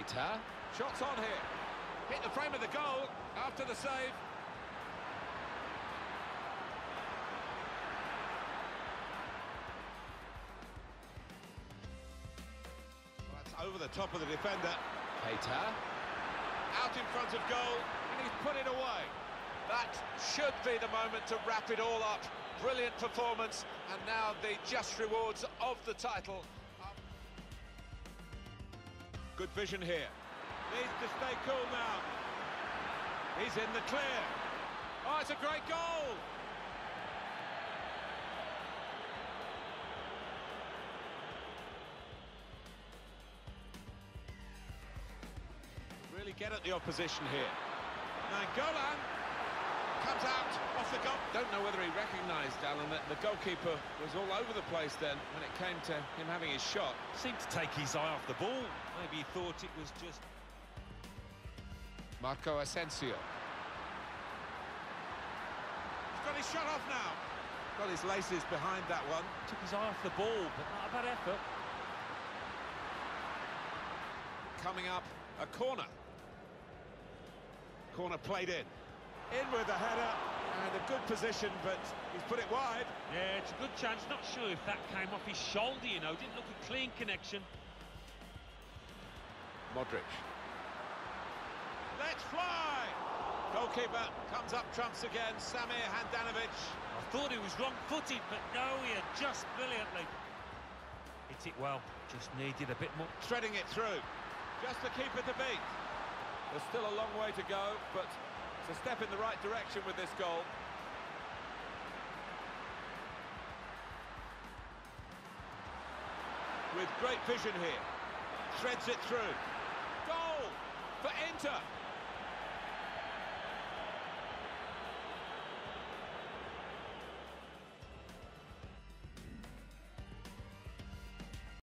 Keita. Shots on here. Hit the frame of the goal after the save. Well, that's over the top of the defender. Keita. Out in front of goal, and he's put it away. That should be the moment to wrap it all up. Brilliant performance, and now the just rewards of the title. Good vision here. Needs to stay cool now. He's in the clear. Oh, it's a great goal! Really get at the opposition here. Nainggolan comes out off the goal. Don't know whether he recognised, Alan, that the goalkeeper was all over the place then when it came to him having his shot. Seemed to take his eye off the ball. Maybe he thought it was just... Marco Asensio. He's got his shot off now. Got his laces behind that one. Took his eye off the ball, but not a bad effort. Coming up, a corner. Corner played in. In with the header, and a good position, but he's put it wide. Yeah, it's a good chance. Not sure if that came off his shoulder, you know. Didn't look a clean connection. Modric. Let's fly! Goalkeeper comes up trumps again, Samir Handanovic. I thought he was wrong-footed, but no, he adjusts brilliantly. Hit it well. Just needed a bit more. Threading it through. Just the keeper to beat. There's still a long way to go, but a step in the right direction with this goal. With great vision here. Threads it through. Goal for Inter.